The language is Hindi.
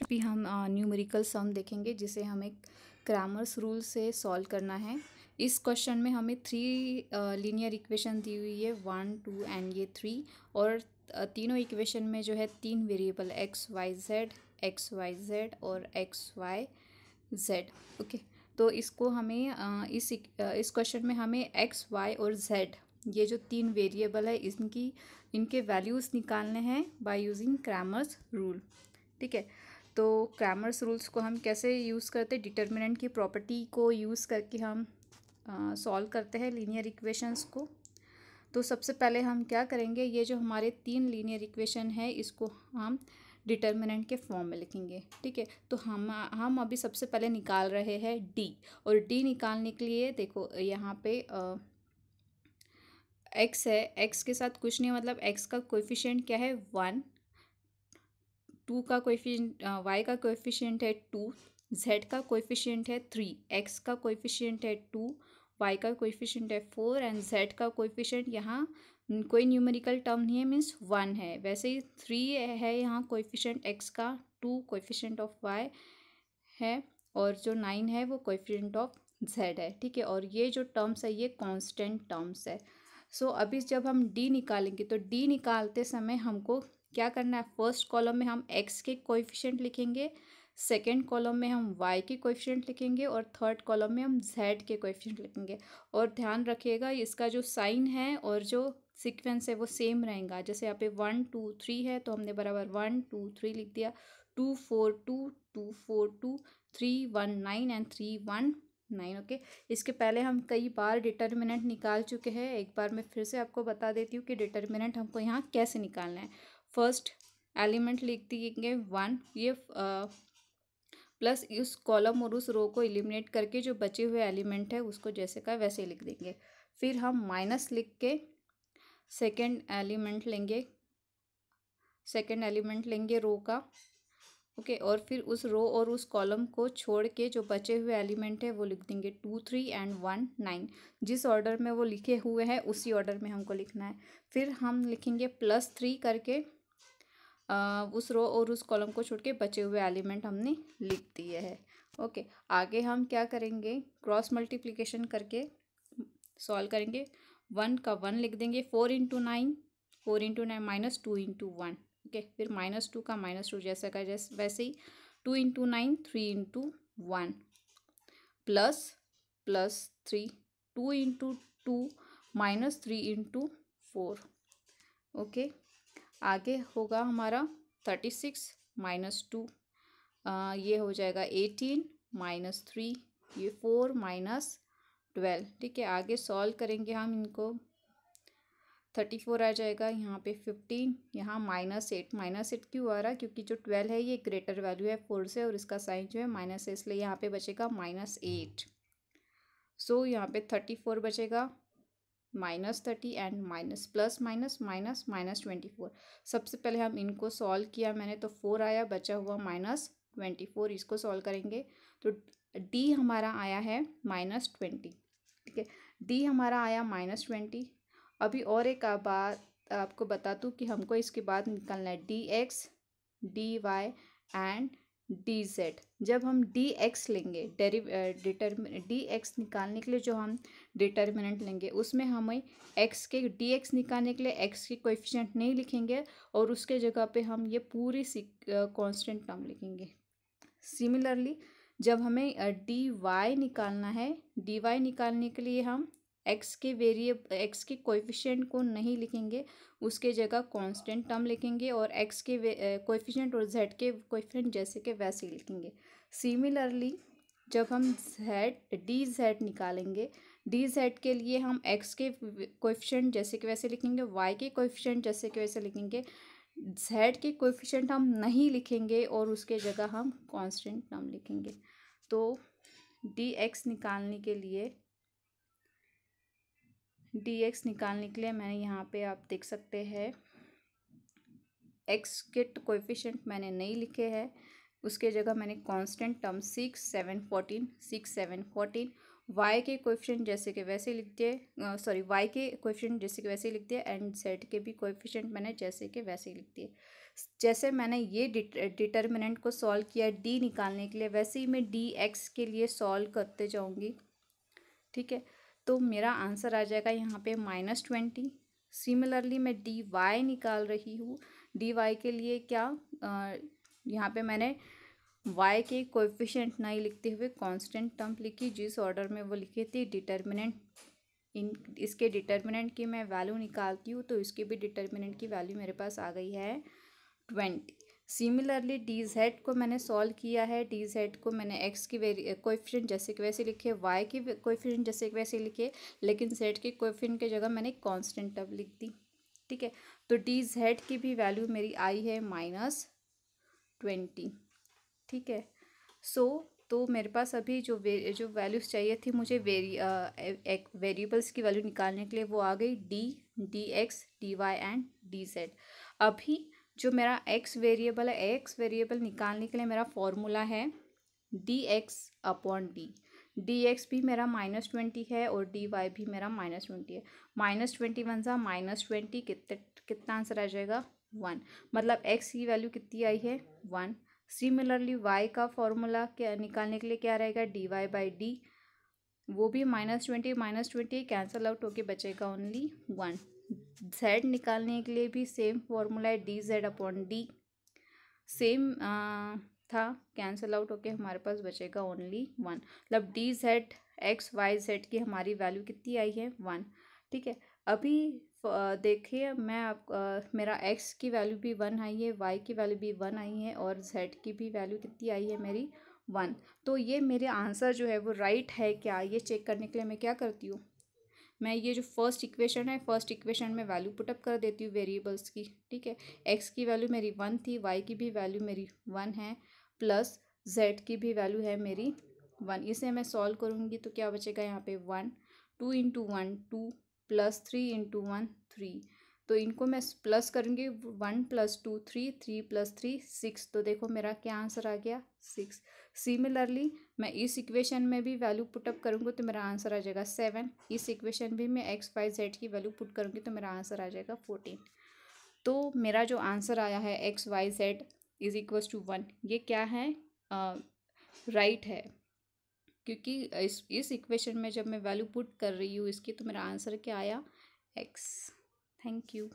अभी हम न्यूमेरिकल सम देखेंगे, जिसे हमें क्रामर्स रूल से सॉल्व करना है। इस क्वेश्चन में हमें थ्री लीनियर इक्वेशन दी हुई है वन टू एंड ये थ्री और तीनों इक्वेशन में जो है तीन variable x y z x y z और एक्स वाई जेड ओके तो इसको हमें इस इस क्वेश्चन में हमें एक्स वाई और जेड ये जो तीन वेरिएबल है, इनकी, इनके वैल्यूज़ निकालने हैं बाय यूजिंग क्रामर्स रूल ठीक है? तो क्रैमर्स रूल्स को हम कैसे यूज़ करते हैं? डिटर्मिनेंट की प्रॉपर्टी को यूज़ करके हम सॉल्व करते हैं लीनियर इक्वेशंस को। तो सबसे पहले हम क्या करेंगे? ये जो हमारे तीन लीनियर इक्वेशन है, इसको हम डिटर्मिनेंट के फॉर्म में लिखेंगे, ठीक है? तो हम हम अभी सबसे पहले निकाल रहे हैं डी और डी निकालने के लिए देखो, यहाँ पे एक्स है एक्स के साथ कुछ नहीं मतलब एक्स का कोफिशेंट क्या है? वन टू का कोएफिशिएंट वाई का कोएफिशिएंट है टू जेड का कोएफिशिएंट है थ्री एक्स का कोएफिशिएंट है टू वाई का कोएफिशिएंट है फोर एंड जेड का कोएफिशिएंट यहाँ कोई न्यूमेरिकल टर्म नहीं है मीन्स वन है। वैसे ही थ्री है यहाँ कोएफिशिएंट एक्स का टू कोएफिशिएंट ऑफ़ वाई है और जो नाइन है वो कोएफिशिएंट ऑफ़ जेड है ठीक है? और ये जो टर्म्स है ये कांस्टेंट टर्म्स है। सो so, अभी जब हम डी निकालेंगे तो डी निकालते समय हमको क्या करना है? फ़र्स्ट कॉलम में हम एक्स के कोएफिशिएंट लिखेंगे सेकेंड कॉलम में हम वाई के कोएफिशिएंट लिखेंगे और थर्ड कॉलम में हम जेड के कोएफिशिएंट लिखेंगे। और ध्यान रखिएगा, इसका जो साइन है और जो सीक्वेंस है वो सेम रहेगा। जैसे यहाँ पे वन टू थ्री है तो हमने बराबर वन टू थ्री लिख दिया। Two four two two four two three one nine and three one nine okay इसके पहले हम कई बार डिटर्मिनेंट निकाल चुके हैं। एक बार मैं फिर से आपको बता देती हूँ कि डिटर्मिनेंट हमको यहाँ कैसे निकालना है। फ़र्स्ट एलिमेंट लिख देंगे वन ये प्लस इस कॉलम और उस रो को एलिमिनेट करके जो बचे हुए एलिमेंट है उसको जैसे का वैसे लिख देंगे। फिर हम माइनस लिख के सेकेंड एलिमेंट लेंगे। सेकेंड एलिमेंट लेंगे रो का। ओके okay, और फिर उस रो और उस कॉलम को छोड़ के जो बचे हुए एलिमेंट है वो लिख देंगे two three and one nine जिस ऑर्डर में वो लिखे हुए हैं उसी ऑर्डर में हमको लिखना है। फिर हम लिखेंगे प्लस थ्री करके उस रो और उस कॉलम को छोड़ के बचे हुए एलिमेंट हमने लिख दिए है। ओके, आगे हम क्या करेंगे? क्रॉस मल्टीप्लिकेशन करके सॉल्व करेंगे। वन का वन लिख देंगे, four into nine, four into nine minus two into one. Okay, फिर माइनस टू का माइनस टू जैसा का जैसे, वैसे ही, two into nine, three into one. Plus plus three, two into two, minus three into four. Okay आगे होगा हमारा थर्टी सिक्स माइनस टू ये हो जाएगा एटीन माइनस थ्री ये फोर माइनस ट्वेल्व ठीक है, आगे सॉल्व करेंगे हम इनको। थर्टी फोर आ जाएगा, यहाँ पे फिफ्टीन यहाँ माइनस एट माइनस एट क्यों आ रहा? है क्योंकि जो ट्वेल्व है, ये ग्रेटर वैल्यू है फोर से और इसका साइन जो है माइनस है, इसलिए यहाँ पे बचेगा माइनस एट सो यहाँ पे थर्टी फोर बचेगा। Minus thirty and minus plus minus minus minus twenty four. सबसे पहले हम इनको सॉल्व किया मैंने तो फोर आया, बचा हुआ माइनस ट्वेंटी फोर, इसको सॉल्व करेंगे। तो डी हमारा आया है माइनस ट्वेंटी, ठीक है? डी हमारा आया माइनस ट्वेंटी। अभी और एक बात, आपको बता दूँ कि हमको इसके बाद निकालना है। D x, D y and D z जब हम डी एक्स लेंगे डेरिव डिटर्मिन डी एक्स निकालने के लिए जो हम डिटर्मिनेंट लेंगे, उसमें हमें एक्स के डी एक्स निकालने के लिए एक्स की कोएफिशिएंट नहीं लिखेंगे और उसके जगह पे हम ये पूरी कांस्टेंट टर्म लिखेंगे। सिमिलरली जब हमें डी वाई निकालना है डी वाई निकालने के लिए हम एक्स के वेरिएब एक्स के कोएफिशिएंट को नहीं लिखेंगे, उसके जगह कांस्टेंट टर्म लिखेंगे और एक्स के कोएफिशिएंट और जेड के कोएफिशिएंट जैसे के वैसे लिखेंगे। सिमिलरली जब हम जेड डी जेड निकालेंगे डी जेड के लिए हम एक्स के कोएफिशिएंट जैसे के वैसे लिखेंगे वाई के कोएफिशिएंट जैसे के वैसे लिखेंगे जेड के कोएफिशिएंट हम नहीं लिखेंगे और उसके जगह हम कांस्टेंट टर्म लिखेंगे। तो डी एक्स निकालने के लिए डी एक्स निकालने के लिए मैंने यहाँ पे आप देख सकते हैं एक्स के कोएफिशिएंट मैंने नहीं लिखे हैं, उसके जगह मैंने constant term six seven fourteen six seven fourteen y के कोएफिशिएंट जैसे कि वैसे लिख दिए सॉरी वाई के कोएफिशिएंट जैसे कि वैसे लिख दिए एंड जेड के भी कोएफिशिएंट मैंने जैसे कि वैसे लिख दिए। जैसे मैंने ये डिटर्मिनेंट को सॉल्व किया डी निकालने के लिए, वैसे ही मैं डी एक्स के लिए सॉल्व करते जाऊँगी, ठीक है? तो मेरा आंसर आ जाएगा यहाँ पे माइनस ट्वेंटी सिमिलरली मैं डी वाई निकाल रही हूँ। डी वाई के लिए क्या यहाँ पे मैंने वाई के कोएफिशिएंट नहीं लिखते हुए कांस्टेंट टर्म लिखी, जिस ऑर्डर में वो लिखी थी डिटर्मिनेंट इन, इसके डिटर्मिनेंट की मैं वैल्यू निकालती हूँ तो इसके भी डिटर्मिनेंट की वैल्यू मेरे पास आ गई है ट्वेंटी सिमिलरली डी जेड को मैंने सॉल्व किया है। डी जेड को मैंने एक्स की वेरी कोएफिशिएंट जैसे कि वैसे लिखे वाई की कोएफिशिएंट जैसे कि वैसे लिखे, लेकिन जेड के कोएफिशिएंट की जगह मैंने कांस्टेंट टर्म लिख दी। ठीक है? तो डी जेड की भी वैल्यू मेरी आई है माइनस ट्वेंटी ठीक है? सो तो मेरे पास अभी जो वे जो वैल्यूज़ चाहिए थी मुझे वेरी एक वेरिएबल्स की वैल्यू निकालने के लिए वो आ गई D D X D Y and D Z अभी जो मेरा एक्स वेरिएबल है एक्स वेरिएबल निकालने के लिए मेरा फॉर्मूला है D X upon D D X भी मेरा माइनस ट्वेंटी है और डी वाई भी मेरा माइनस ट्वेंटी है। माइनस ट्वेंटी वन सा माइनस ट्वेंटी कितने, कितना आंसर आ जाएगा? वन मतलब एक्स की वैल्यू कितनी आई है? वन सिमिलरली वाई का फॉर्मूला क्या, निकालने के लिए क्या रहेगा? डी वाई बाई डी वो भी minus twenty minus twenty cancel out होके बचेगा ओनली वन जेड निकालने के लिए भी सेम फॉर्मूला है d z upon d same था कैंसिल आउट होके हमारे पास बचेगा ओनली वन मतलब d z x y z की हमारी वैल्यू कितनी आई है? वन ठीक है? अभी देखिए, मैं आप मेरा एक्स की वैल्यू भी वन आई है वाई की वैल्यू भी वन आई है और जेड की भी वैल्यू कितनी आई है मेरी? वन तो ये मेरे आंसर जो है वो राइट है क्या? ये चेक करने के लिए मैं क्या करती हूँ? मैं ये जो फ़र्स्ट इक्वेशन है फ़र्स्ट इक्वेशन में वैल्यू पुटअप कर देती हूँ वेरिएबल्स की, ठीक है? एक्स की वैल्यू मेरी वन थी वाई की भी वैल्यू मेरी वन है प्लस जेड की भी वैल्यू है मेरी वन इसे मैं सॉल्व करूँगी तो क्या बचेगा यहाँ पे one two into one two plus three into one three तो इनको मैं प्लस करूँगी one plus two three three plus three six. तो देखो मेरा क्या आंसर आ गया सिक्स। सिमिलरली मैं इस इक्वेशन में भी वैल्यू पुटअप करूँगी तो मेरा आंसर आ जाएगा सेवन। इस इक्वेशन भी मैं एक्स वाई जेड की वैल्यू पुट करूँगी तो मेरा आंसर आ जाएगा फोर्टीन। तो मेरा जो आंसर आया है x y z is equals to one ये क्या है? राइट uh, right है। क्योंकि इस इस इक्वेशन में जब मैं वैल्यू पुट कर रही हूँ इसकी तो मेरा आंसर क्या आया? एक्स। Thank you